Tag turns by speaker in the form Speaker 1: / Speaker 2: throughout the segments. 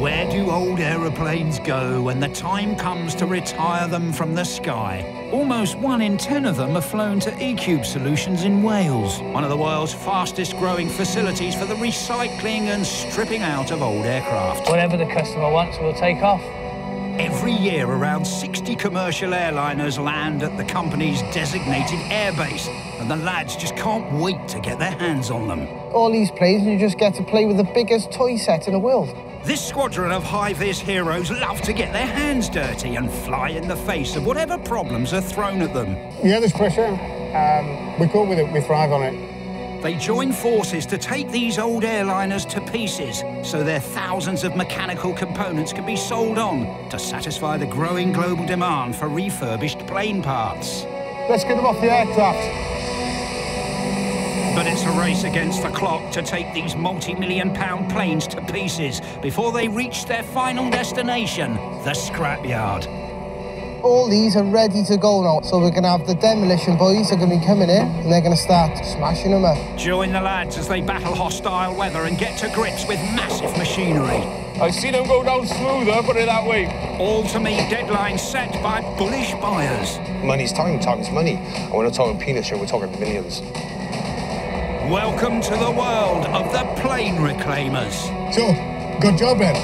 Speaker 1: Where do old aeroplanes go when the time comes to retire them from the sky? Almost one in ten of them are flown to eCube Solutions in Wales, one of the world's fastest growing facilities for the recycling and stripping out of old aircraft.
Speaker 2: Whatever the customer wants, we'll take off.
Speaker 1: Every year, around 60 commercial airliners land at the company's designated airbase, and the lads just can't wait to get their hands on them.
Speaker 3: All these planes, and you just get to play with the biggest toy set in the world.
Speaker 1: This squadron of high-vis heroes love to get their hands dirty and fly in the face of whatever problems are thrown at them.
Speaker 4: Yeah, there's pressure. Um, we cope with it, we thrive on it.
Speaker 1: They join forces to take these old airliners to pieces so their thousands of mechanical components can be sold on to satisfy the growing global demand for refurbished plane parts.
Speaker 4: Let's get them off the aircraft.
Speaker 1: But it's a race against the clock to take these multi-million pound planes to pieces before they reach their final destination, the scrapyard.
Speaker 3: All these are ready to go now, so we're going to have the demolition boys are going to be coming in and they're going to start smashing them up.
Speaker 1: Join the lads as they battle hostile weather and get to grips with massive machinery.
Speaker 5: I see them go down smoother, put it that way.
Speaker 1: All to meet deadlines set by bullish buyers.
Speaker 6: Money's time, time's money. And we're not talking peanuts here, we're talking millions.
Speaker 1: Welcome to the world of the plane reclaimers.
Speaker 4: So, good job, Ed.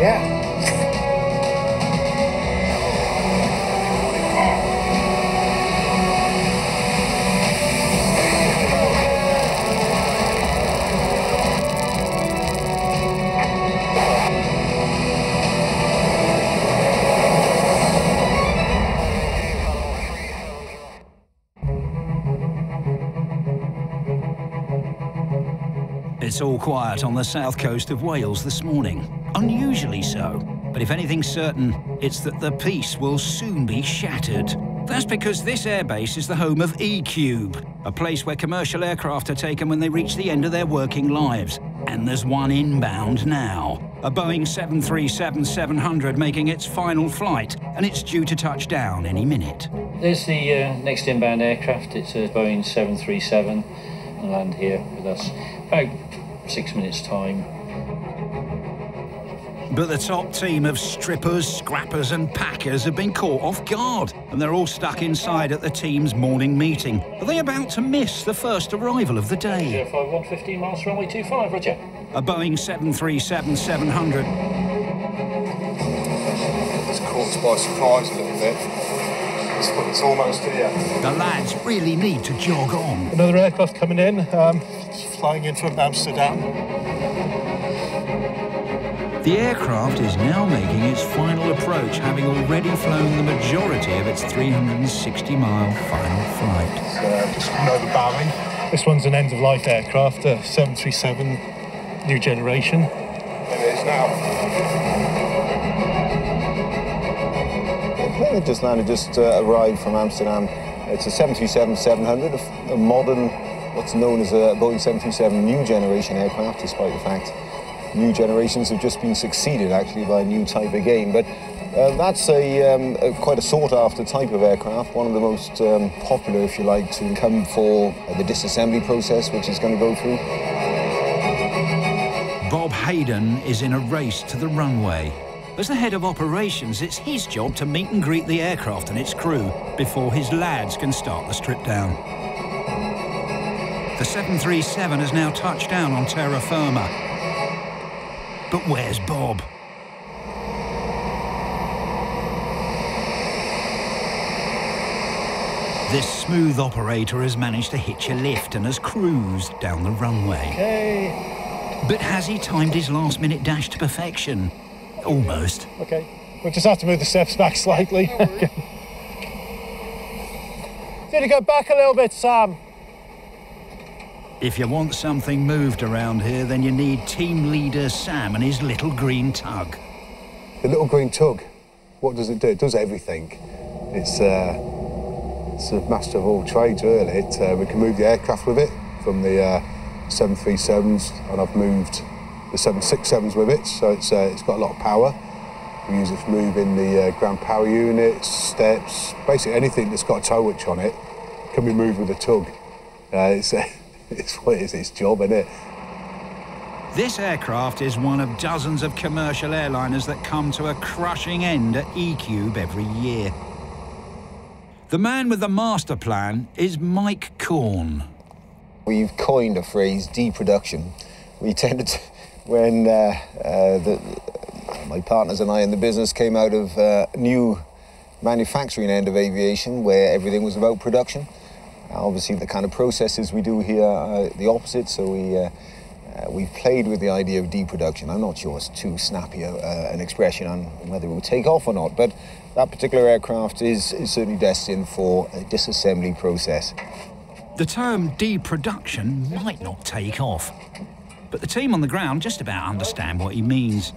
Speaker 3: Yeah.
Speaker 1: All quiet on the south coast of Wales this morning. Unusually so. But if anything's certain, it's that the peace will soon be shattered. That's because this airbase is the home of eCube, a place where commercial aircraft are taken when they reach the end of their working lives. And there's one inbound now. A Boeing 737-700 making its final flight, and it's due to touch down any minute.
Speaker 2: There's the uh, next inbound aircraft. It's a Boeing 737 and land here with us. About six minutes' time.
Speaker 1: But the top team of strippers, scrappers, and packers have been caught off guard, and they're all stuck inside at the team's morning meeting. Are they about to miss the first arrival of the day?
Speaker 2: 051 15 miles runway 25, Roger.
Speaker 1: A Boeing 737-700
Speaker 6: It's caught by surprise a little bit. It's, it's almost here.
Speaker 1: The lads really need to jog on.
Speaker 4: Another aircraft coming in, um, flying in from Amsterdam.
Speaker 1: The aircraft is now making its final approach, having already flown the majority of its 360-mile final flight.
Speaker 4: Uh, just coming over Barry. This one's an end-of-life aircraft, a 737 new generation.
Speaker 6: There it is now.
Speaker 7: Just landed, just uh, arrived from Amsterdam. It's a 737-700, a modern, what's known as a Boeing 737 new generation aircraft, despite the fact new generations have just been succeeded actually by a new type again. But uh, that's a, um, a quite a sought-after type of aircraft, one of the most um, popular, if you like, to come for the disassembly process, which is going to go through.
Speaker 1: Bob Hayden is in a race to the runway. As the head of operations, it's his job to meet and greet the aircraft and its crew before his lads can start the strip down. The 737 has now touched down on terra firma. But where's Bob? This smooth operator has managed to hitch a lift and has cruised down the runway.
Speaker 4: Okay,
Speaker 1: But has he timed his last minute dash to perfection? Almost.
Speaker 4: okay. We'll just have to move the steps back slightly. Need to go back a little bit, Sam.
Speaker 1: If you want something moved around here, then you need team leader Sam and his little green tug.
Speaker 6: The little green tug, what does it do? It does everything. It's, uh, it's a master of all trades, really. It, uh, we can move the aircraft with it from the uh, 737s, and I've moved the 767s with it, so it's, uh, it's got a lot of power. We use it for moving the uh, ground power units, steps, basically anything that's got a tow hitch on it can be moved with a tug. Uh, it's, it's what it is, its job, isn't it?
Speaker 1: This aircraft is one of dozens of commercial airliners that come to a crushing end at eCube every year. The man with the master plan is Mike Corn.
Speaker 7: We've coined a phrase, deproduction. We tended to, when uh, uh, the, my partners and I in the business came out of uh, new manufacturing end of aviation where everything was about production. obviously, the kind of processes we do here are the opposite, so we, uh, uh, we've played with the idea of deproduction. I'm not sure it's too snappy an expression on whether it will take off or not, but that particular aircraft is, is certainly destined for a disassembly process.
Speaker 1: The term deproduction might not take off, but the team on the ground just about understand what he means.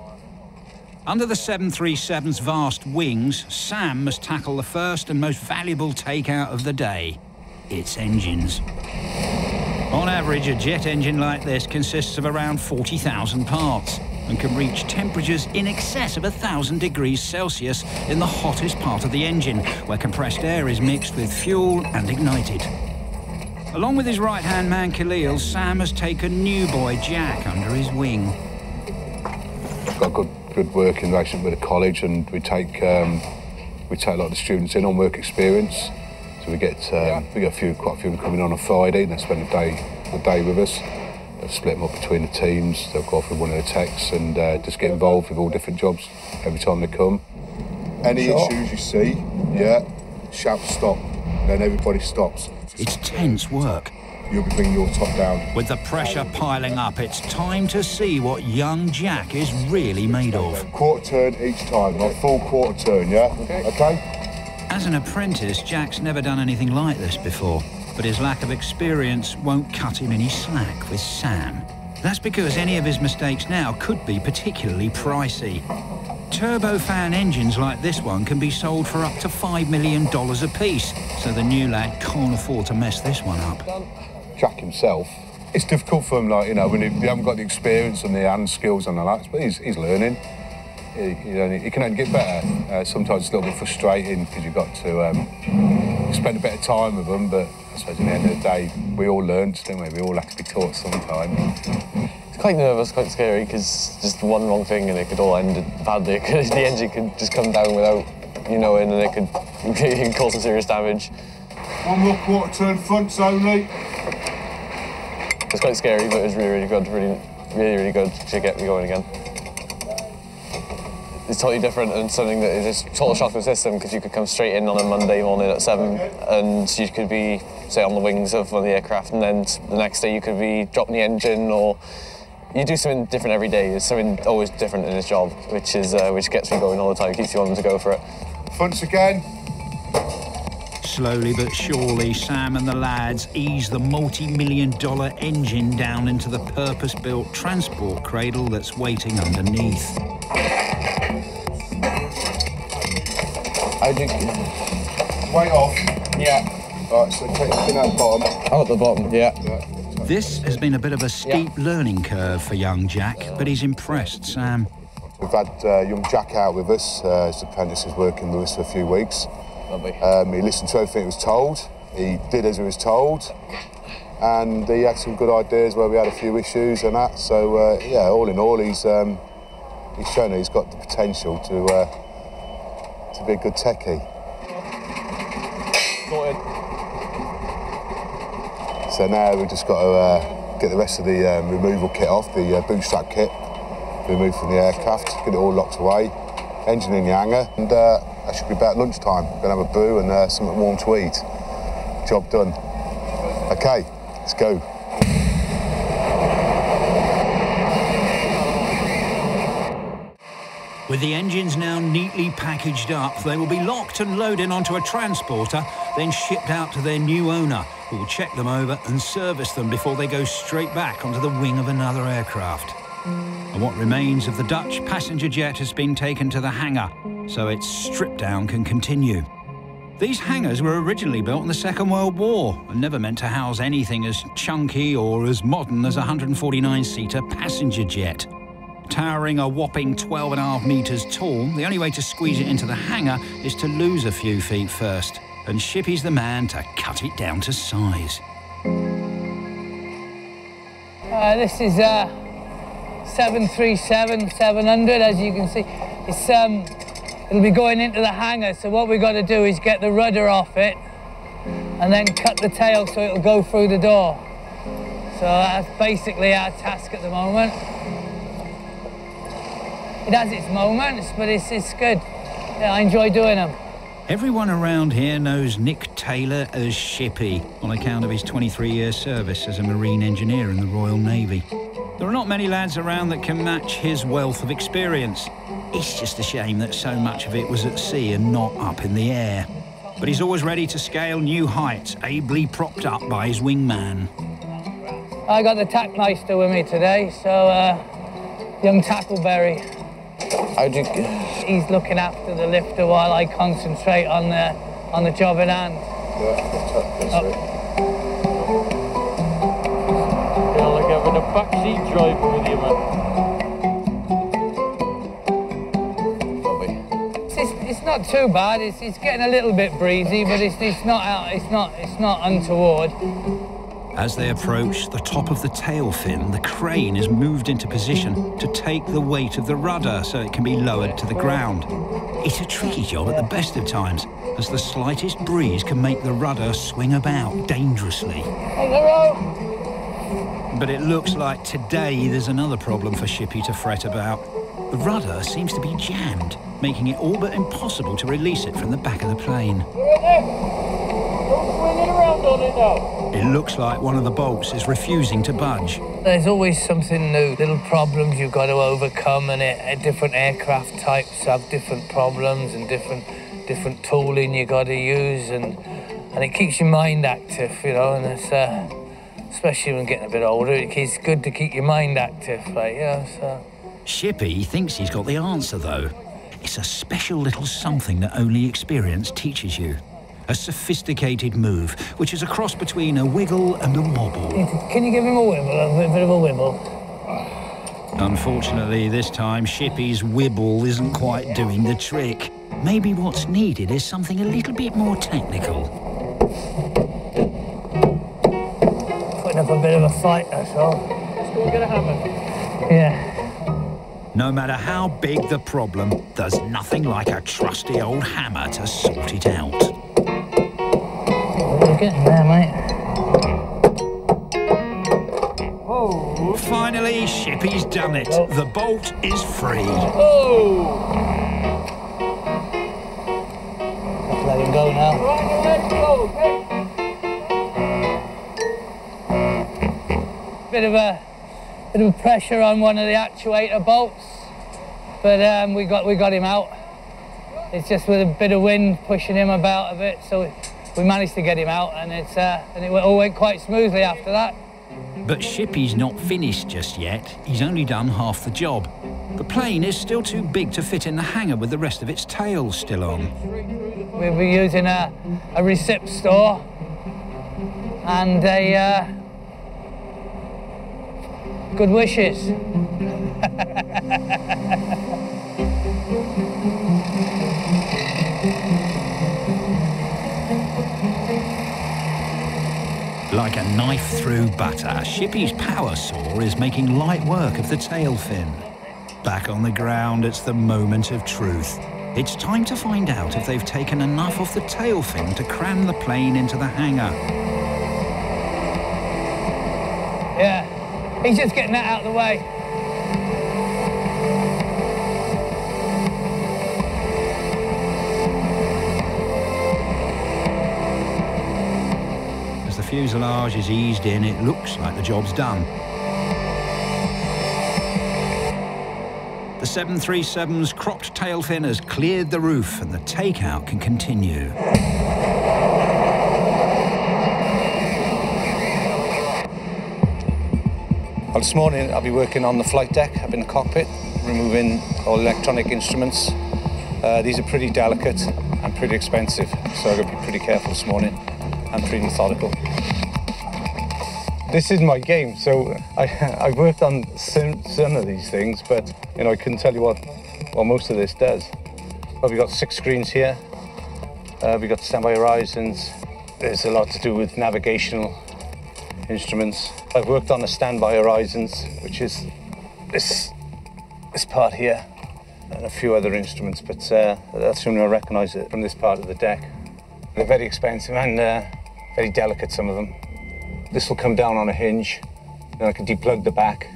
Speaker 1: Under the 737's vast wings, Sam must tackle the first and most valuable takeout of the day its engines. On average, a jet engine like this consists of around 40,000 parts and can reach temperatures in excess of 1,000 degrees Celsius in the hottest part of the engine, where compressed air is mixed with fuel and ignited. Along with his right-hand man Khalil, Sam has taken new boy Jack under his wing.
Speaker 6: Got good, good working relationship with the college, and we take um, we take a lot of the students in on work experience. So we get um, we get a few, quite a few coming on on a Friday, and they spend the day the day with us. They'll split them up between the teams. They'll go off with one of the techs and uh, just get involved with all different jobs every time they come. Any sure. issues you see, yeah, shout stop. Then everybody stops.
Speaker 1: It's tense work.
Speaker 6: You'll be bringing your top down.
Speaker 1: With the pressure piling up, it's time to see what young Jack is really made of.
Speaker 6: Quarter turn each time, not full quarter turn, yeah? Okay. okay?
Speaker 1: As an apprentice, Jack's never done anything like this before but his lack of experience won't cut him any slack with Sam. That's because any of his mistakes now could be particularly pricey. Turbofan engines like this one can be sold for up to $5 million a piece, so the new lad can't afford to mess this one up.
Speaker 6: Jack himself, it's difficult for him, like, you know, when he, he haven't got the experience and the hand skills and the that, but he's, he's learning. He, he, he, can only get better. Uh, sometimes it's a little bit frustrating because you've got to um, spend a bit of time with them, but I suppose at the end of the day, we all learned, don't we? We all have to be taught sometime.
Speaker 8: It's quite nervous, quite scary, because just one wrong thing and it could all end badly. the engine could just come down without you knowing and it could, it could cause some serious damage.
Speaker 6: One more quarter turn fronts only.
Speaker 8: It's quite scary, but it was really, really good, really, really, really good to get me going again is totally different and something that is just total shock to the system because you could come straight in on a Monday morning at seven and you could be, say, on the wings of one of the aircraft and then the next day you could be dropping the engine or you do something different every day. There's something always different in this job, which is uh, which gets me going all the time, keeps you wanting to go for it.
Speaker 6: Once again.
Speaker 1: Slowly but surely, Sam and the lads ease the multi-million dollar engine down into the purpose-built transport cradle that's waiting underneath.
Speaker 6: I think. Way off.
Speaker 8: Yeah.
Speaker 6: Right, so take the pin at the bottom.
Speaker 8: Oh, at the bottom, yeah.
Speaker 1: yeah. This has been a bit of a steep yeah. learning curve for young Jack, but he's impressed Sam.
Speaker 6: We've had uh, young Jack out with us. Uh, his apprentice is working with us for a few weeks.
Speaker 8: Lovely.
Speaker 6: Um, he listened to everything he was told. He did as he was told. And he had some good ideas where we had a few issues and that. So, uh, yeah, all in all, he's, um, he's shown that he's got the potential to uh, to be a good techie. So now we've just got to uh, get the rest of the um, removal kit off, the uh, bootstrap kit, removed from the aircraft, get it all locked away, engine in the hangar, and that should be about lunchtime. Going to have a brew and uh, something warm to eat. Job done. Okay, let's go.
Speaker 1: With the engines now neatly packaged up, they will be locked and loaded onto a transporter, then shipped out to their new owner, who will check them over and service them before they go straight back onto the wing of another aircraft. And what remains of the Dutch passenger jet has been taken to the hangar, so its strip down can continue. These hangars were originally built in the Second World War and never meant to house anything as chunky or as modern as a 149-seater passenger jet. Towering a whopping 12 and a half metres tall, the only way to squeeze it into the hangar is to lose a few feet first, and Shippy's the man to cut it down to size.
Speaker 9: Uh, this is uh, 737 700, as you can see. It's um, it'll be going into the hangar. So what we've got to do is get the rudder off it, and then cut the tail so it'll go through the door. So that's basically our task at the moment. It has its moments, but it's it's good. Yeah, I enjoy doing them.
Speaker 1: Everyone around here knows Nick Taylor as Shippy on account of his 23 year service as a marine engineer in the Royal Navy. There are not many lads around that can match his wealth of experience. It's just a shame that so much of it was at sea and not up in the air. But he's always ready to scale new heights, ably propped up by his wingman.
Speaker 9: I got the Tackmeister with me today, so uh, young Tackleberry.
Speaker 8: How do you...
Speaker 9: He's looking after the lifter while I concentrate on the on the job in hand.
Speaker 2: Yeah, like having a backseat driver with you, man.
Speaker 9: It's, it's, it's not too bad. It's, it's getting a little bit breezy, but it's, it's not out, it's not it's not untoward.
Speaker 1: As they approach the top of the tail fin, the crane is moved into position to take the weight of the rudder so it can be lowered to the ground. It's a tricky job at the best of times, as the slightest breeze can make the rudder swing about dangerously. But it looks like today there's another problem for Shippy to fret about. The rudder seems to be jammed, making it all but impossible to release it from the back of the plane. Don't swing It looks like one of the bolts is refusing to budge.
Speaker 9: There's always something new, little problems you've got to overcome, and it, uh, different aircraft types have different problems and different different tooling you've got to use, and and it keeps your mind active, you know. And it's uh, especially when getting a bit older, it's good to keep your mind active, like yeah. So.
Speaker 1: Shippy thinks he's got the answer, though. It's a special little something that only experience teaches you. A sophisticated move, which is a cross between a wiggle and a wobble.
Speaker 9: Can you give him a wibble, a bit, bit of a wibble?
Speaker 1: Unfortunately, this time, Shippy's wibble isn't quite doing the trick. Maybe what's needed is something a little bit more technical.
Speaker 9: Putting up a bit of a fight, that's all.
Speaker 2: Still gonna happen.
Speaker 9: Yeah.
Speaker 1: No matter how big the problem, there's nothing like a trusty old hammer to sort it out.
Speaker 9: You're getting there, mate.
Speaker 1: Finally, Shippy's done it. The bolt is free.
Speaker 2: Oh!
Speaker 9: Let him go now.
Speaker 2: Right, let's go, okay?
Speaker 9: Bit of a bit of pressure on one of the actuator bolts, but um, we got we got him out. It's just with a bit of wind pushing him about a bit, so we managed to get him out, and it's uh, and it all went quite smoothly after that.
Speaker 1: But Shippy's not finished just yet. He's only done half the job. The plane is still too big to fit in the hangar with the rest of its tail still on.
Speaker 9: We'll be using a a recip saw and a uh, good wishes.
Speaker 1: Like a knife through butter, Shippy's power saw is making light work of the tail fin. Back on the ground, it's the moment of truth. It's time to find out if they've taken enough of the tail fin to cram the plane into the hangar.
Speaker 9: Yeah, he's just getting that out of the way.
Speaker 1: Fuselage is eased in, it looks like the job's done. The 737's cropped tail fin has cleared the roof and the takeout can continue.
Speaker 10: Well, this morning I'll be working on the flight deck up in the cockpit, removing all electronic instruments. Uh, these are pretty delicate and pretty expensive, so I've got to be pretty careful this morning and pretty methodical. This is my game, so I, I've worked on some, some of these things, but you know I couldn't tell you what, what most of this does. Well, we've got six screens here. Uh, we've got standby horizons. There's a lot to do with navigational instruments. I've worked on the standby horizons, which is this this part here and a few other instruments, but uh, that's only I recognise it from this part of the deck. They're very expensive and uh, very delicate, some of them. This will come down on a hinge, then I can deplug the back,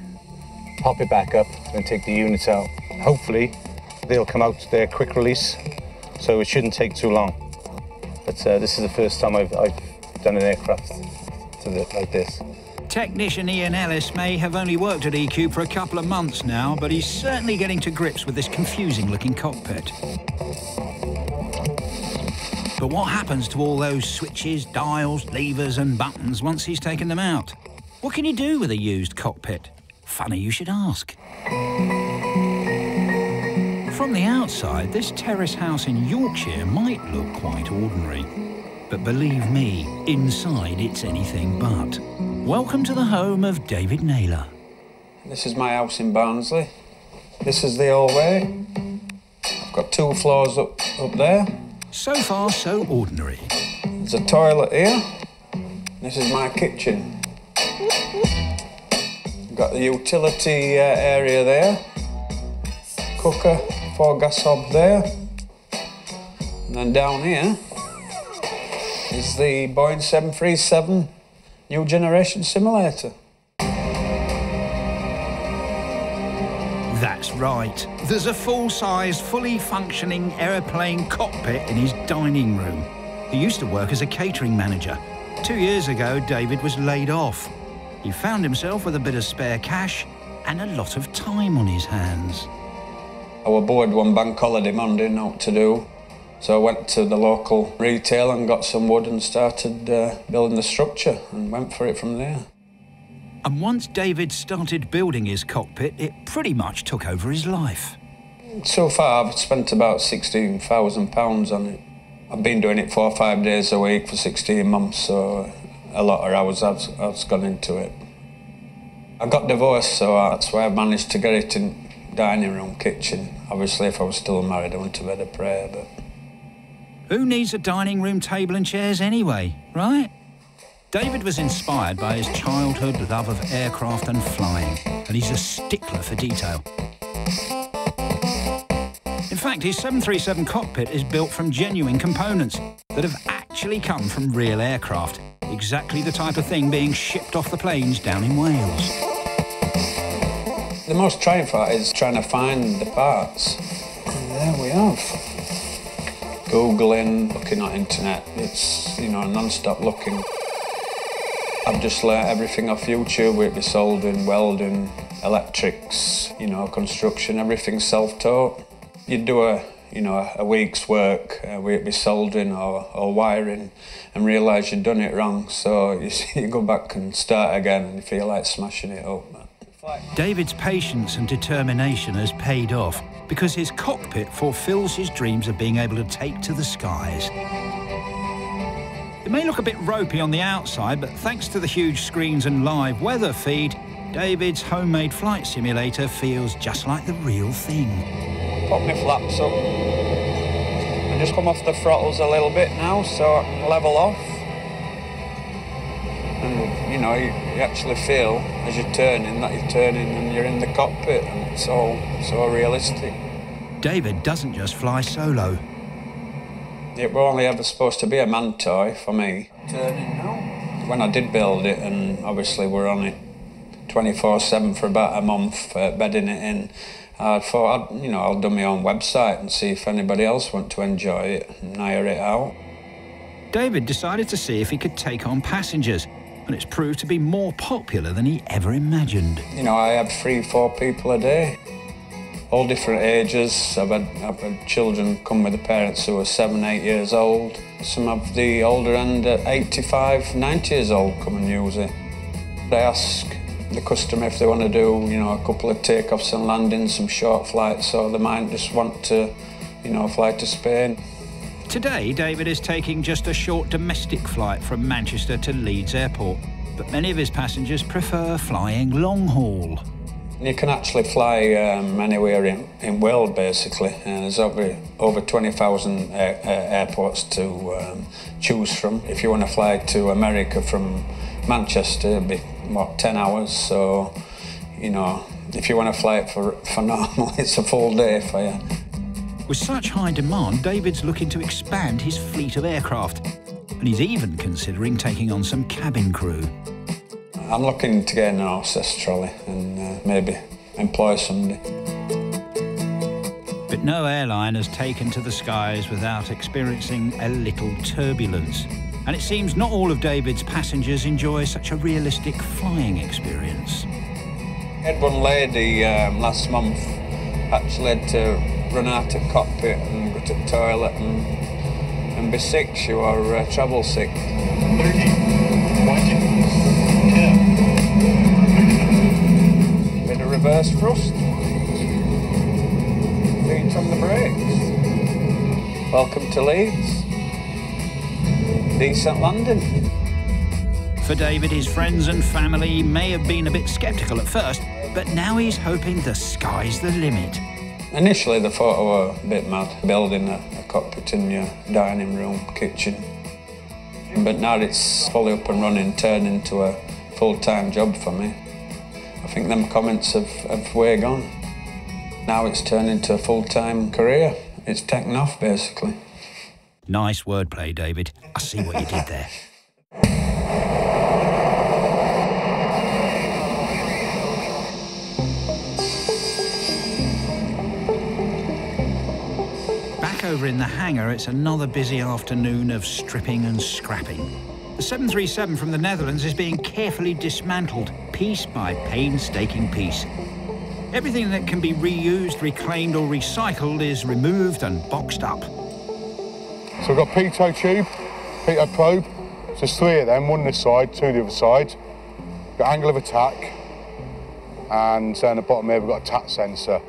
Speaker 10: pop it back up, and take the units out. Hopefully, they'll come out their quick release, so it shouldn't take too long. But uh, this is the first time I've, I've done an aircraft the, like this.
Speaker 1: Technician Ian Ellis may have only worked at eCube for a couple of months now, but he's certainly getting to grips with this confusing looking cockpit. But what happens to all those switches, dials, levers and buttons once he's taken them out? What can you do with a used cockpit? Funny you should ask. From the outside, this terrace house in Yorkshire might look quite ordinary. But believe me, inside it's anything but. Welcome to the home of David Naylor.
Speaker 11: This is my house in Barnsley. This is the hallway. I've got two floors up, up there.
Speaker 1: So far, so ordinary.
Speaker 11: There's a toilet here. This is my kitchen. Got the utility uh, area there. Cooker, four gas hob there. And then down here is the Boeing 737 new generation simulator.
Speaker 1: Right. There's a full-size, fully functioning aeroplane cockpit in his dining room. He used to work as a catering manager. Two years ago, David was laid off. He found himself with a bit of spare cash and a lot of time on his hands.
Speaker 11: I was bored one bank holiday Monday, know what to do. So I went to the local retail and got some wood and started uh, building the structure and went for it from there.
Speaker 1: And once David started building his cockpit, it pretty much took over his life.
Speaker 11: So far, I've spent about £16,000 on it. I've been doing it four or five days a week for 16 months, so a lot of hours has gone into it. I got divorced, so that's why I've managed to get it in dining room, kitchen. Obviously, if I was still married, I went to bed a prayer, but...
Speaker 1: Who needs a dining room table and chairs anyway, right? David was inspired by his childhood love of aircraft and flying, and he's a stickler for detail. In fact, his 737 cockpit is built from genuine components that have actually come from real aircraft, exactly the type of thing being shipped off the planes down in Wales.
Speaker 11: The most trying part is trying to find the parts. And there we have. Googling, looking on internet, it's, you know, non-stop looking. I've just learnt everything off YouTube, with the soldering, welding, electrics, you know, construction, everything self-taught. You'd do a, you know, a week's work, uh, whether it be soldering or, or wiring, and realise you'd done it wrong. So you, you go back and start again and you feel like smashing it up.
Speaker 1: David's patience and determination has paid off because his cockpit fulfills his dreams of being able to take to the skies. It may look a bit ropey on the outside, but thanks to the huge screens and live weather feed, David's homemade flight simulator feels just like the real thing.
Speaker 11: Pop my flaps up. I just come off the throttles a little bit now, so I can level off. And, you know, you, you actually feel as you're turning that you're turning and you're in the cockpit, and it's all so realistic.
Speaker 1: David doesn't just fly solo.
Speaker 11: It was only ever supposed to be a man toy for me. Turning now. When I did build it, and obviously we're on it 24/7 for about a month, uh, bedding it in. I thought, I'd, you know, I'll do my own website and see if anybody else want to enjoy it and hire it out.
Speaker 1: David decided to see if he could take on passengers, and it's proved to be more popular than he ever imagined.
Speaker 11: You know, I have three, four people a day, all different ages. I've had, I've had children come with the parents who are seven, eight years old. Some of the older end, at 85, 90 years old, come and use it. They ask the customer if they want to do, you know, a couple of takeoffs and landings, some short flights, or they might just want to, you know, fly to Spain.
Speaker 1: Today, David is taking just a short domestic flight from Manchester to Leeds Airport, but many of his passengers prefer flying long haul.
Speaker 11: You can actually fly um, anywhere in, in world, basically. And there's over, over 20,000 air, airports to um, choose from. If you want to fly to America from Manchester, it'd be, what, 10 hours. So, you know, if you want to fly it for, for normal, it's a full day for you.
Speaker 1: With such high demand, David's looking to expand his fleet of aircraft. And he's even considering taking on some cabin crew.
Speaker 11: I'm looking to get an hostess trolley and uh, maybe employ somebody.
Speaker 1: But no airline has taken to the skies without experiencing a little turbulence. And it seems not all of David's passengers enjoy such a realistic flying experience.
Speaker 11: I had one lady um, last month actually had to run out of cockpit and go to the toilet and, and be sick. She was uh, travel sick. 30. Reverse thrust. Feet on the brakes. Welcome to Leeds. Decent landing.
Speaker 1: For David, his friends and family may have been a bit sceptical at first, but now he's hoping the sky's the limit.
Speaker 11: Initially, the photo were a bit mad, building a, a cockpit in your dining room, kitchen. But now it's fully up and running, turned into a full-time job for me. I think them comments have, have way gone. Now it's turned into a full-time career. It's taken off, basically.
Speaker 1: Nice wordplay, David. I see what you did there. Back over in the hangar, it's another busy afternoon of stripping and scrapping. The 737 from the Netherlands is being carefully dismantled, piece by painstaking piece. Everything that can be reused, reclaimed or recycled is removed and boxed up.
Speaker 6: So we've got pitot tube, pitot probe. So there's three of them, one this side, two the other side. Got angle of attack, and uh, down the bottom here we've got a TAT sensor.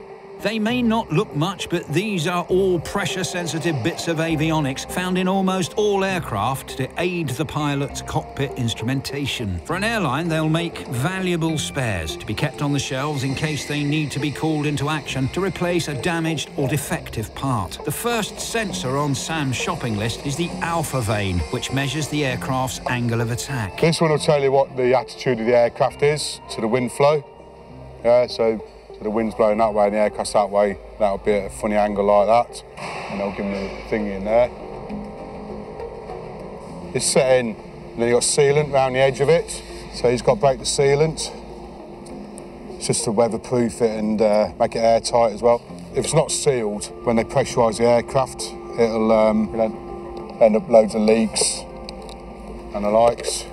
Speaker 1: They may not look much, but these are all pressure-sensitive bits of avionics found in almost all aircraft to aid the pilot's cockpit instrumentation. For an airline, they'll make valuable spares to be kept on the shelves in case they need to be called into action to replace a damaged or defective part. The first sensor on Sam's shopping list is the alpha vane, which measures the aircraft's angle of attack.
Speaker 6: This one will tell you what the attitude of the aircraft is to the wind flow. Yeah, so, so the wind's blowing that way and the aircraft's that way. That'll be at a funny angle like that. And they'll give me the thing in there. It's set in, and then you've got sealant around the edge of it. So he's got to break the sealant. It's just to weatherproof it and uh, make it airtight as well. If it's not sealed, when they pressurise the aircraft, it'll um, end up loads of leaks and the likes.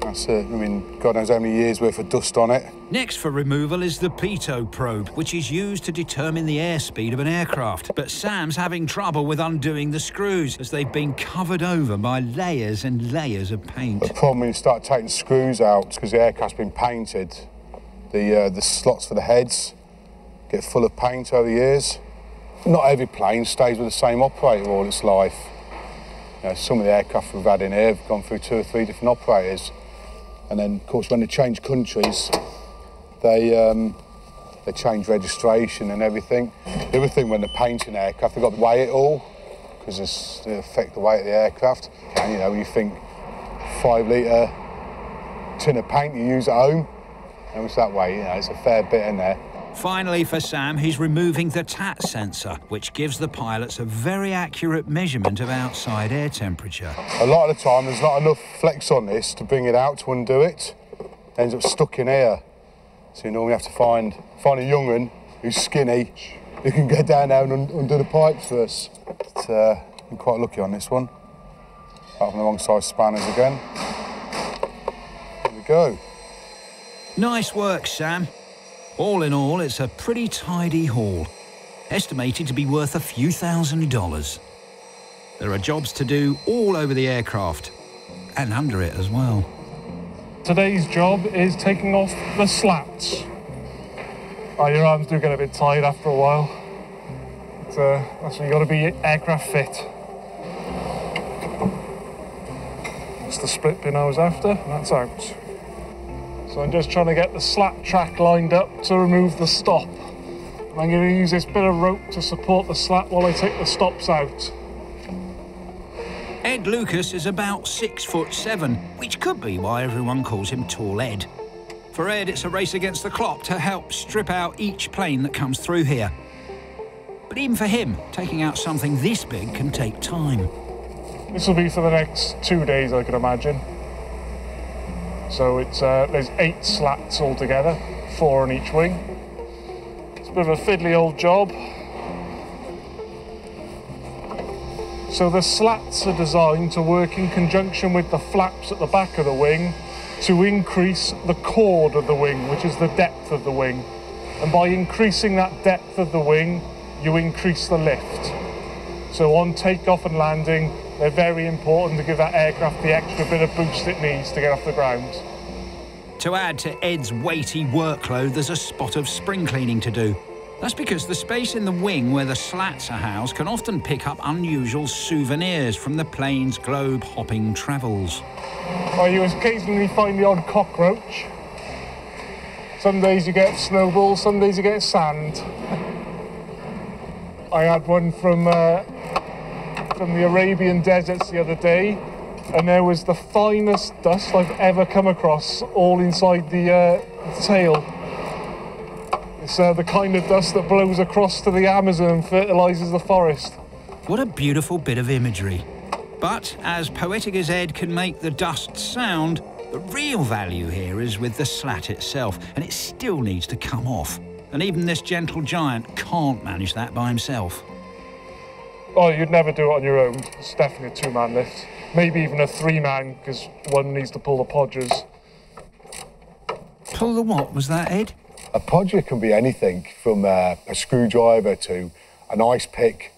Speaker 6: That's it. I mean, God knows how many years worth of dust on it.
Speaker 1: Next for removal is the pitot probe, which is used to determine the airspeed of an aircraft. But Sam's having trouble with undoing the screws as they've been covered over by layers and layers of paint.
Speaker 6: The problem when you start taking screws out, because the aircraft's been painted, the, uh, the slots for the heads get full of paint over the years. Not every plane stays with the same operator all its life. You know, some of the aircraft we've had in here have gone through two or three different operators. And then, of course, when they change countries, they um, they change registration and everything. The other thing when they're painting aircraft, they've got to weigh it all because they affect the weight of the aircraft. And you know, when you think five litre tin of paint you use at home, and it's that way, you know, it's a fair bit in there.
Speaker 1: Finally, for Sam, he's removing the TAT sensor, which gives the pilots a very accurate measurement of outside air temperature.
Speaker 6: A lot of the time, there's not enough flex on this to bring it out to undo it. It ends up stuck in here. So you normally have to find find a young un who's skinny who can get down there and un undo the pipes for us. But, uh, I'm quite lucky on this one. Apart from the wrong size spanners again. There we go.
Speaker 1: Nice work, Sam. All in all, it's a pretty tidy haul, estimated to be worth a few thousand dollars. There are jobs to do all over the aircraft, and under it as well.
Speaker 4: Today's job is taking off the slats. Oh, your arms do get a bit tired after a while. But, uh, that's when you got to be aircraft fit. That's the split pin I was after, and that's out. So I'm just trying to get the slat track lined up to remove the stop. And I'm going to use this bit of rope to support the slat while I take the stops out.
Speaker 1: Ed Lucas is about six foot seven, which could be why everyone calls him Tall Ed. For Ed, it's a race against the clock to help strip out each plane that comes through here. But even for him, taking out something this big can take time.
Speaker 4: This will be for the next two days, I can imagine. So it's uh, there's eight slats altogether, four on each wing. It's a bit of a fiddly old job. So the slats are designed to work in conjunction with the flaps at the back of the wing to increase the chord of the wing, which is the depth of the wing. And by increasing that depth of the wing, you increase the lift. So on takeoff and landing, they're very important to give that aircraft the extra bit of boost it needs to get off the ground.
Speaker 1: To add to Ed's weighty workload, there's a spot of spring cleaning to do. That's because the space in the wing where the slats are housed can often pick up unusual souvenirs from the plane's globe-hopping travels.
Speaker 4: Well, you occasionally find the odd cockroach. Some days you get snowballs, some days you get sand. I had one from uh, from the Arabian deserts the other day, and there was the finest dust I've ever come across, all inside the uh, tail. It's uh, the kind of dust that blows across to the Amazon and fertilises the forest.
Speaker 1: What a beautiful bit of imagery. But as poetic as Ed can make the dust sound, the real value here is with the slat itself, and it still needs to come off. And even this gentle giant can't manage that by himself.
Speaker 4: Oh, you'd never do it on your own. It's definitely a two-man lift. Maybe even a three-man, because one needs to pull the podgers.
Speaker 1: Pull the what was that, Ed?
Speaker 6: A podger can be anything from a screwdriver to an ice pick.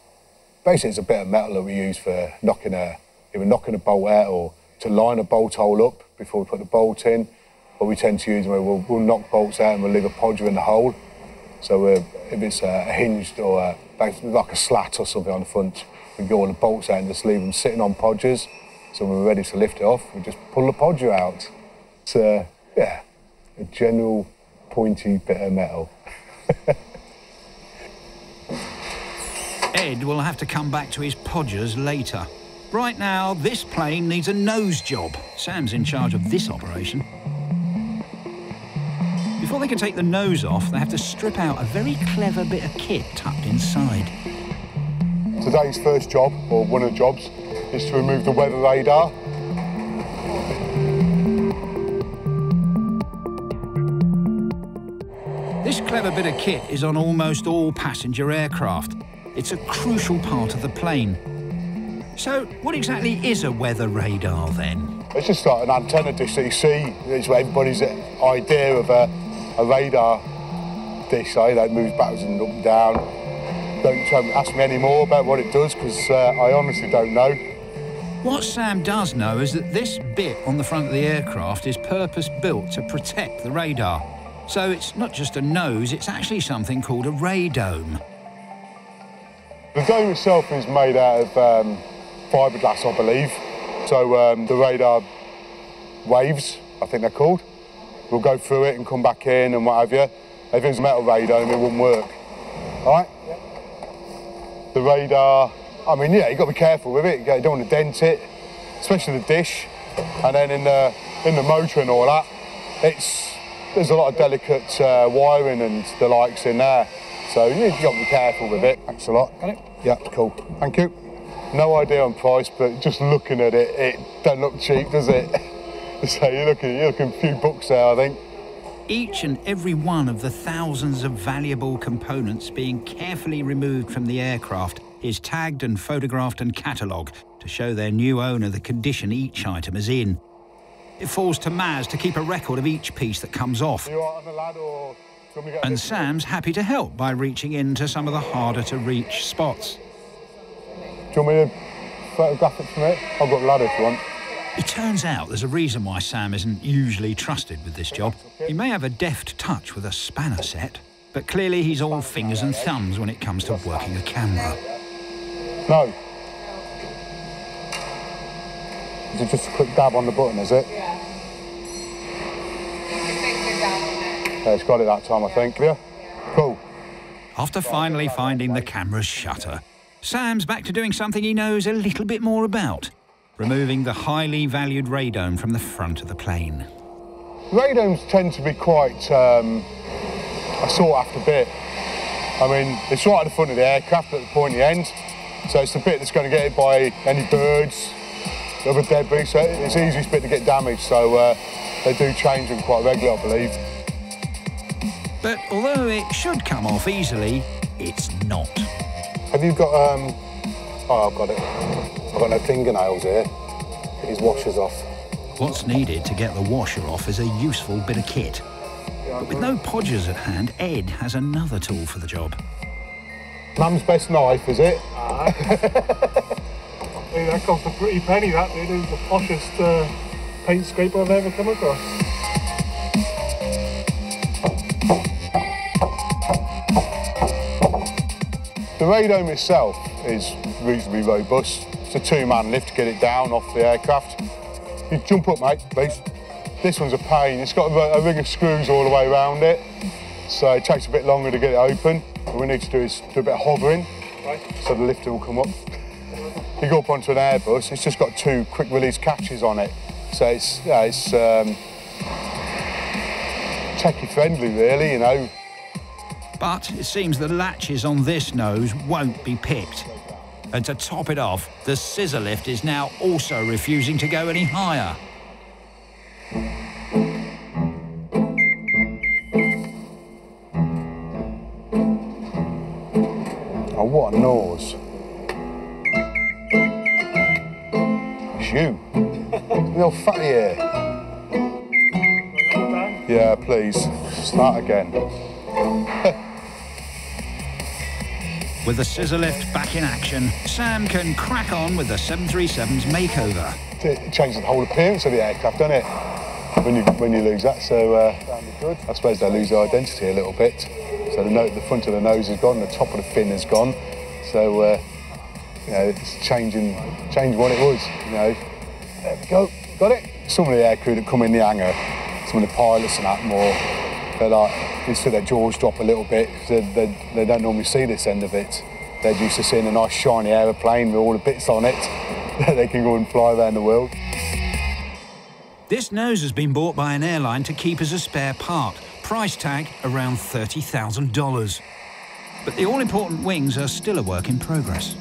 Speaker 6: Basically, it's a bit of metal that we use for knocking a, either knocking a bolt out or to line a bolt hole up before we put the bolt in. What we tend to use, we'll, we'll knock bolts out and we'll leave a podger in the hole. So uh, if it's a hinged or like a slat or something on the front, we go all the bolts out and just leave them sitting on podgers. So when we're ready to lift it off, we just pull the podger out. Uh, yeah, a general pointy bit of metal.
Speaker 1: Ed will have to come back to his podgers later. Right now, this plane needs a nose job. Sam's in charge of this operation. Before they can take the nose off, they have to strip out a very clever bit of kit tucked inside.
Speaker 6: Today's first job, or one of the jobs, is to remove the weather radar.
Speaker 1: This clever bit of kit is on almost all passenger aircraft. It's a crucial part of the plane. So, what exactly is a weather radar then?
Speaker 6: It's just like an antenna dish that you see. It's everybody's idea of a, a radar dish, eh, that moves backwards and up and down. Don't ask me any more about what it does because uh, I honestly don't know.
Speaker 1: What Sam does know is that this bit on the front of the aircraft is purpose built to protect the radar. So it's not just a nose, it's actually something called a radome.
Speaker 6: The dome itself is made out of um, fiberglass, I believe. So um, the radar waves, I think they're called, will go through it and come back in and what have you. If it was metal radome, it wouldn't work. All right? The radar, I mean, yeah, you've got to be careful with it. You don't want to dent it, especially the dish. And then in the, in the motor and all that, it's, there's a lot of delicate uh, wiring and the likes in there. So you've got to be careful with it. Thanks a lot. Got it? Yeah, cool. Thank you. No idea on price, but just looking at it, it don't look cheap, does it? so you're looking, you're looking a few bucks there, I think.
Speaker 1: Each and every one of the thousands of valuable components being carefully removed from the aircraft is tagged and photographed and catalogued to show their new owner the condition each item is in. It falls to Maz to keep a record of each piece that comes off. And Sam's happy to help by reaching into some of the harder to reach spots.
Speaker 6: Do you want me to photograph it from it? I've got a ladder if you want.
Speaker 1: It turns out there's a reason why Sam isn't usually trusted with this job. He may have a deft touch with a spanner set, but clearly he's all fingers and thumbs when it comes to working a camera.
Speaker 6: No. Is it just a quick dab on the button, is it? Yeah. Yeah, it's got it that time, I think. Yeah? Cool.
Speaker 1: After finally finding the camera's shutter, Sam's back to doing something he knows a little bit more about removing the highly valued radome from the front of the plane.
Speaker 6: Radomes tend to be quite um, a sought after bit. I mean, it's right at the front of the aircraft at the pointy end, so it's the bit that's going to get hit by any birds, other debris, so it's the easiest bit to get damaged, so uh, they do change them quite regularly, I believe.
Speaker 1: But although it should come off easily, it's not.
Speaker 6: Have you got, um, oh, I've got it. I've got no fingernails here. Get his washers off.
Speaker 1: What's needed to get the washer off is a useful bit of kit. But with no podgers at hand, Ed has another tool for the job.
Speaker 6: Mum's best knife, is it?
Speaker 4: Hey, that cost a pretty penny, that did. It was the poshest uh, paint scraper I've ever come across.
Speaker 6: The radome itself is reasonably robust. It's a two-man lift to get it down off the aircraft. You jump up, mate, please. This one's a pain. It's got a, a ring of screws all the way around it, so it takes a bit longer to get it open. What we need to do is do a bit of hovering, so the lifter will come up. You go up onto an Airbus, it's just got two quick release catches on it, so it's, yeah, it's um, techie friendly, really, you know.
Speaker 1: But it seems the latches on this nose won't be picked. And to top it off, the scissor lift is now also refusing to go any higher.
Speaker 6: Oh, what a nose. You. Little fatty here. Yeah, please. Start again.
Speaker 1: With the scissor lift back in action, Sam can crack on with the 737's makeover.
Speaker 6: It changes the whole appearance of the aircraft, doesn't it? When you when you lose that, so uh, I suppose they lose their identity a little bit. So the, no, the front of the nose is gone, the top of the fin is gone. So uh, you know, it's changing, what it was. You know, there we go, got it. Some of the aircrew that come in the hangar, some of the pilots and that more, they're like, you see their jaws drop a little bit because they, they, they don't normally see this end of it. They're used to seeing a nice shiny aeroplane with all the bits on it that they can go and fly around the world.
Speaker 1: This nose has been bought by an airline to keep as a spare part. Price tag around $30,000. But the all-important wings are still a work in progress.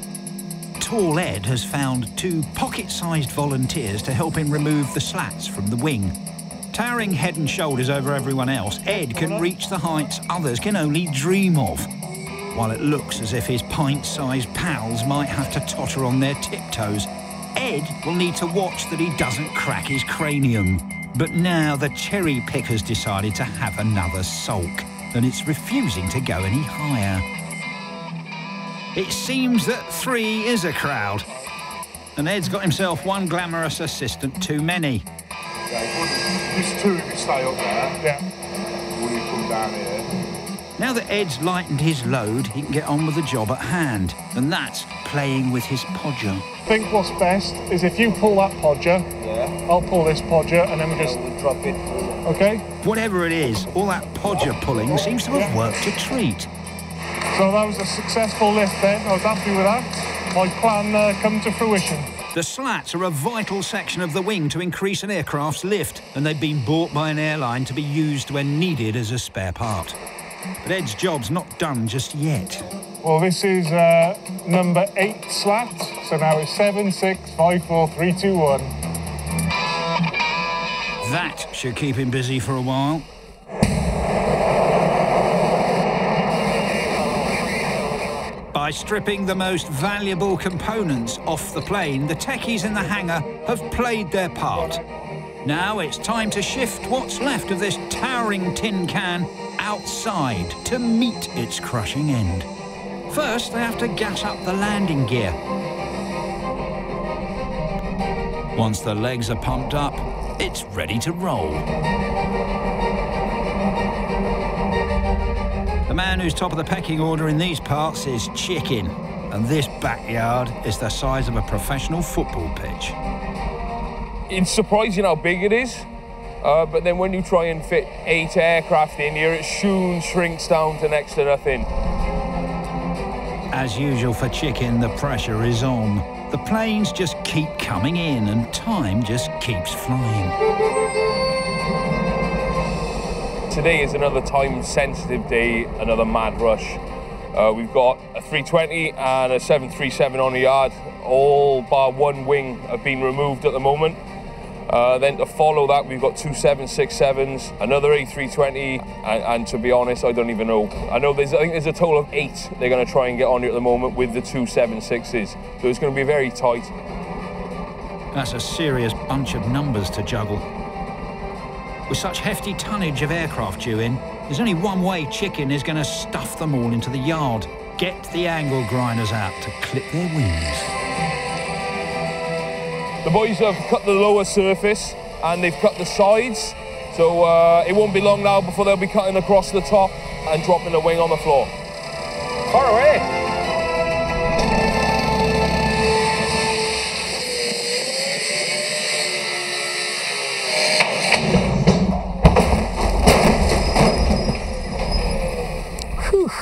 Speaker 1: Tall Ed has found two pocket-sized volunteers to help him remove the slats from the wing. Towering head and shoulders over everyone else, Ed can reach the heights others can only dream of. While it looks as if his pint-sized pals might have to totter on their tiptoes, Ed will need to watch that he doesn't crack his cranium. But now the cherry picker's decided to have another sulk, and it's refusing to go any higher. It seems that three is a crowd, and Ed's got himself one glamorous assistant too many.
Speaker 6: These two, if you stay up there, yeah. Will you come down here?
Speaker 1: Now that Ed's lightened his load, he can get on with the job at hand, and that's playing with his podger.
Speaker 4: I think what's best is if you pull that podger,
Speaker 7: Yeah.
Speaker 4: I'll pull this podger, and then we just
Speaker 7: We'll drop it.
Speaker 4: okay.
Speaker 1: Whatever it is, all that podger pulling seems to have worked a treat.
Speaker 4: So that was a successful lift then. I was happy with that. My plan uh, come to fruition.
Speaker 1: The slats are a vital section of the wing to increase an aircraft's lift, and they've been bought by an airline to be used when needed as a spare part. But Ed's job's not done just yet.
Speaker 4: Well, this is uh, number eight slat. So now it's seven, six, five, four, three, two, one.
Speaker 1: That should keep him busy for a while. By stripping the most valuable components off the plane, the techies in the hangar have played their part. Now it's time to shift what's left of this towering tin can outside to meet its crushing end. First, they have to gas up the landing gear. Once the legs are pumped up, it's ready to roll. Man who's top of the pecking order in these parts is Chicken, and this backyard is the size of a professional football pitch.
Speaker 5: It's surprising how big it is, uh, but then when you try and fit eight aircraft in here, it soon shrinks down to next to nothing.
Speaker 1: As usual for Chicken, the pressure is on. The planes just keep coming in and time just keeps flying.
Speaker 5: Today is another time-sensitive day, another mad rush. Uh, we've got a 320 and a 737 on the yard. All bar one wing have been removed at the moment. Uh, then to follow that, we've got two 767s, another A320, and, and, to be honest, I don't even know. I know there's, I think there's a total of eight they're going to try and get on here at the moment with the two 76s. So it's going to be very tight.
Speaker 1: That's a serious bunch of numbers to juggle. With such hefty tonnage of aircraft due in, there's only one way Chicken is going to stuff them all into the yard. Get the angle grinders out to clip their wings.
Speaker 5: The boys have cut the lower surface and they've cut the sides. So uh, it won't be long now before they'll be cutting across the top and dropping the wing on the floor. Far away!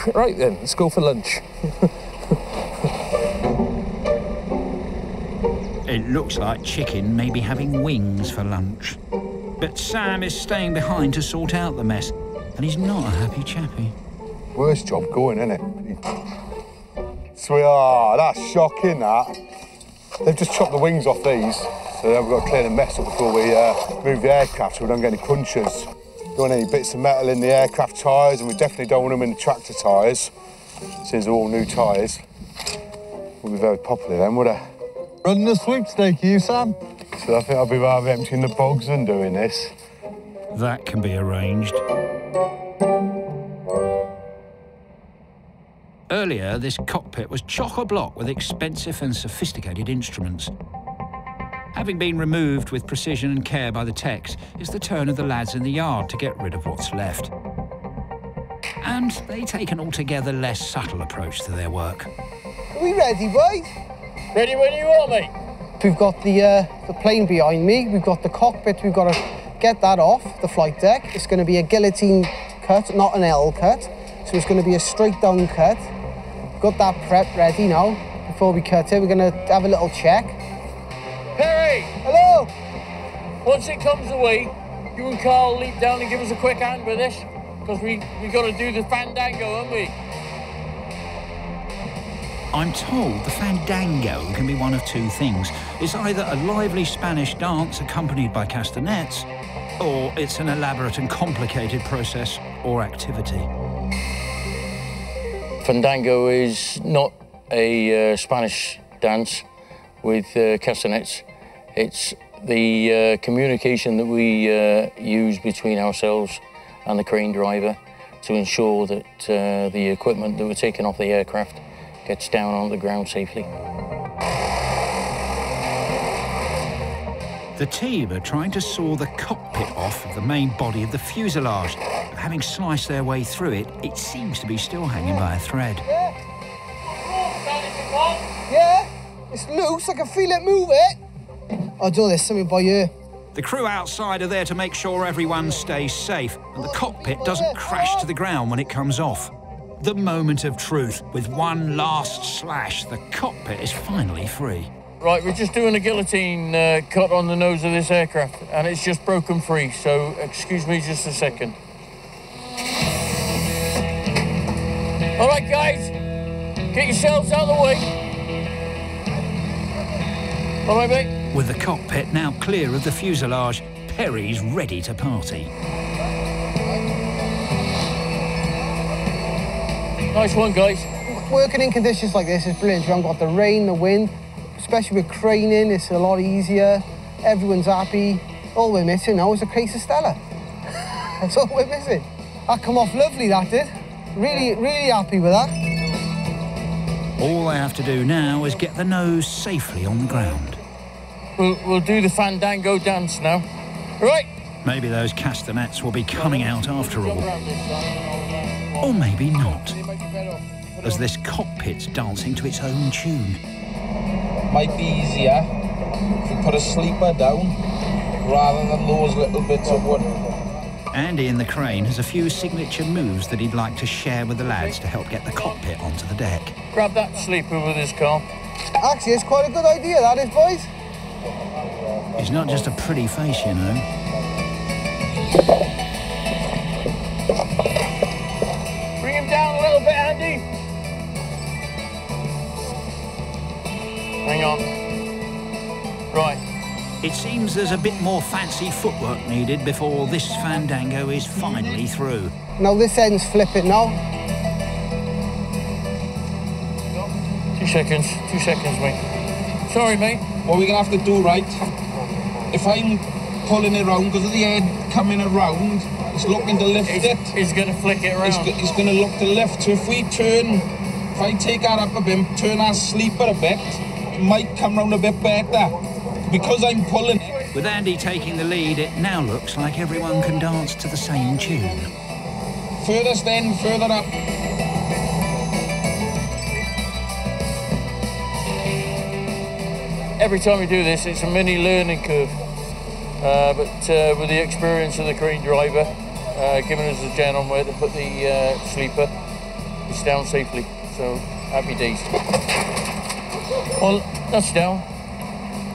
Speaker 5: Right then, let's go for lunch.
Speaker 1: it looks like chicken may be having wings for lunch. But Sam is staying behind to sort out the mess, and he's not a happy chappy.
Speaker 6: Worst job going, isn't it? Sweetheart, that's shocking, that. They've just chopped the wings off these, so now we've got to clear the mess up before we uh, move the aircraft so we don't get any punches. Don't want any bits of metal in the aircraft tyres, and we definitely don't want them in the tractor tyres, since they're all new tyres. Wouldn't be very popular then, would it?
Speaker 12: Running a sweepstake, you, Sam?
Speaker 6: So I think I'll be rather emptying the bogs than doing this.
Speaker 1: That can be arranged. Earlier, this cockpit was chock-a-block with expensive and sophisticated instruments. Having been removed with precision and care by the techs, it's the turn of the lads in the yard to get rid of what's left. And they take an altogether less subtle approach to their work.
Speaker 3: Are we ready, boys?
Speaker 2: Ready when you are, mate.
Speaker 3: We've got the, uh, the plane behind me, we've got the cockpit, we've got to get that off the flight deck. It's going to be a guillotine cut, not an L cut. So it's going to be a straight down cut. Got that prep ready now. Before we cut it, we're going to have a little check.
Speaker 2: Perry!
Speaker 3: Hello!
Speaker 2: Once it comes away, you and Carl leap down and give us a quick hand with this. Because we, we got to do the fandango, haven't we?
Speaker 1: I'm told the fandango can be one of two things. It's either a lively Spanish dance accompanied by castanets, or it's an elaborate and complicated process or activity.
Speaker 2: Fandango is not a uh, Spanish dance with uh, castanets. It's the uh, communication that we uh, use between ourselves and the crane driver to ensure that uh, the equipment that we're taking off the aircraft gets down on the ground safely.
Speaker 1: The team are trying to saw the cockpit off of the main body of the fuselage. But having sliced their way through it, it seems to be still hanging by a thread.
Speaker 3: Yeah, it's loose. I can feel it move it. I do this something by you.
Speaker 1: The crew outside are there to make sure everyone stays safe and the cockpit doesn't crash to the ground when it comes off. The moment of truth. With one last slash, the cockpit is finally free.
Speaker 2: Right, we're just doing a guillotine uh, cut on the nose of this aircraft, and it's just broken free, so excuse me just a second. All right, guys, get yourselves out of the way. All right, mate.
Speaker 1: With the cockpit now clear of the fuselage, Perry's ready to party.
Speaker 2: Nice one, guys.
Speaker 3: Working in conditions like this is brilliant. You haven't got the rain, the wind, especially with craning, it's a lot easier. Everyone's happy. All we're missing now is a case of Stella. That's all we're missing. That come off lovely, that did. Really, really happy with that.
Speaker 1: All they have to do now is get the nose safely on the ground.
Speaker 2: We'll, we'll do the fandango dance now. Right.
Speaker 1: Maybe those castanets will be coming out after all. Uh, or maybe not. As this cockpit's dancing to its own tune.
Speaker 13: Might be easier if you put a sleeper down rather than those little bits of wood.
Speaker 1: Andy in the crane has a few signature moves that he'd like to share with the lads to help get the cockpit onto the deck.
Speaker 2: Grab that sleeper with his car.
Speaker 3: Actually, it's quite a good idea, that is, boys.
Speaker 1: It's not just a pretty face, you know. Bring him down a little bit, Andy.
Speaker 2: Hang on. Right.
Speaker 1: It seems there's a bit more fancy footwork needed before this fandango is finally through.
Speaker 3: No, this end's flipping now.
Speaker 2: Two seconds, two seconds, mate. Sorry, mate.
Speaker 13: What we going to have to do, right, if I'm pulling it around because of the head coming around, it's looking to lift
Speaker 2: It's,
Speaker 13: it.
Speaker 2: it's going to flick it around.
Speaker 13: It's, go- it's going to look to lift. So if we turn, if I take that up a bit, turn our sleeper a bit, it might come round a bit better. Because I'm pulling it.
Speaker 1: With Andy taking the lead, it now looks like everyone can dance to the same tune.
Speaker 13: Furthest end, further up.
Speaker 2: Every time we do this, it's a mini learning curve. Uh, but uh, with the experience of the crane driver, uh, giving us a gen on where to put the uh, sleeper, it's down safely. So happy days. Well, that's down.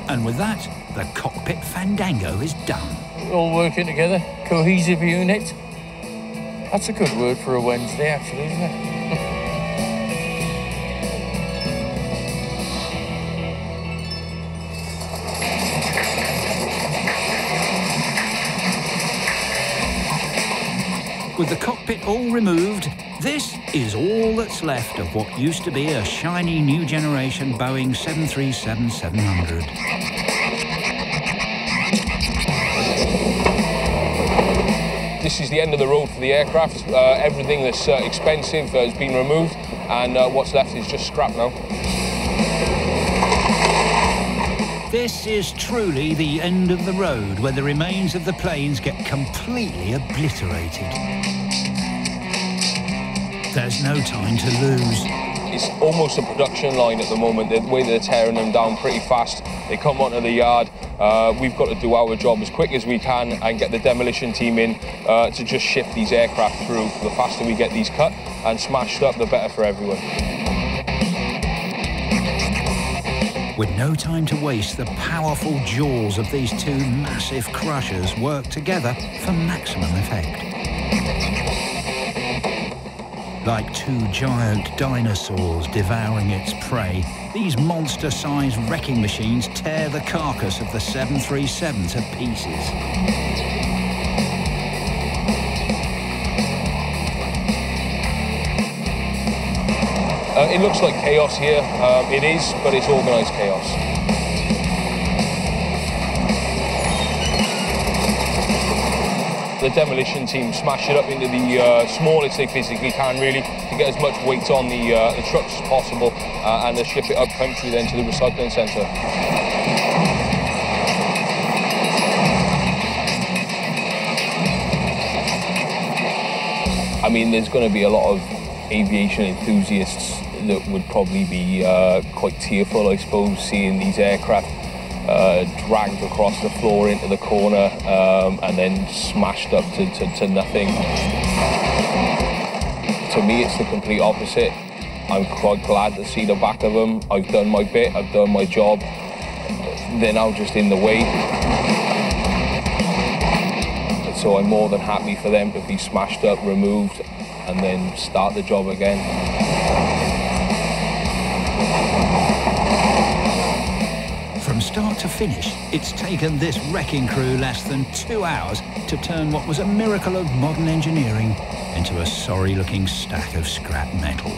Speaker 1: And with that, the cockpit Fandango is done.
Speaker 2: All working together, cohesive unit. That's a good word for a Wednesday, actually, isn't it?
Speaker 1: With the cockpit all removed, this is all that's left of what used to be a shiny new generation Boeing 737-700.
Speaker 5: This is the end of the road for the aircraft. Uh, everything that's uh, expensive uh, has been removed, and uh, what's left is just scrap now.
Speaker 1: This is truly the end of the road where the remains of the planes get completely obliterated. There's no time to lose.
Speaker 5: It's almost a production line at the moment. The way they're tearing them down pretty fast. They come onto the yard. Uh, we've got to do our job as quick as we can and get the demolition team in uh, to just shift these aircraft through. The faster we get these cut and smashed up, the better for everyone.
Speaker 1: With no time to waste, the powerful jaws of these two massive crushers work together for maximum effect. Like two giant dinosaurs devouring its prey, these monster-sized wrecking machines tear the carcass of the 737 to pieces.
Speaker 5: Uh, it looks like chaos here. Um, it is, but it's organised chaos. The demolition team smash it up into the uh, smallest they physically can, really, to get as much weight on the, uh, the trucks as possible, uh, and they ship it up country then to the recycling centre. I mean, there's going to be a lot of aviation enthusiasts that would probably be uh, quite tearful, I suppose, seeing these aircraft uh, dragged across the floor into the corner um, and then smashed up to, to, to nothing. To me, it's the complete opposite. I'm quite glad to see the back of them. I've done my bit, I've done my job. They're now just in the way. So I'm more than happy for them to be smashed up, removed, and then start the job again.
Speaker 1: Start to finish, it's taken this wrecking crew less than two hours to turn what was a miracle of modern engineering into a sorry-looking stack of scrap metal.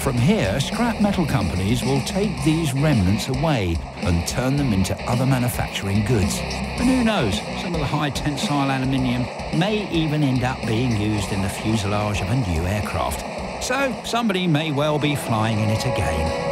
Speaker 1: From here, scrap metal companies will take these remnants away and turn them into other manufacturing goods. And who knows, some of the high tensile aluminium may even end up being used in the fuselage of a new aircraft. So somebody may well be flying in it again.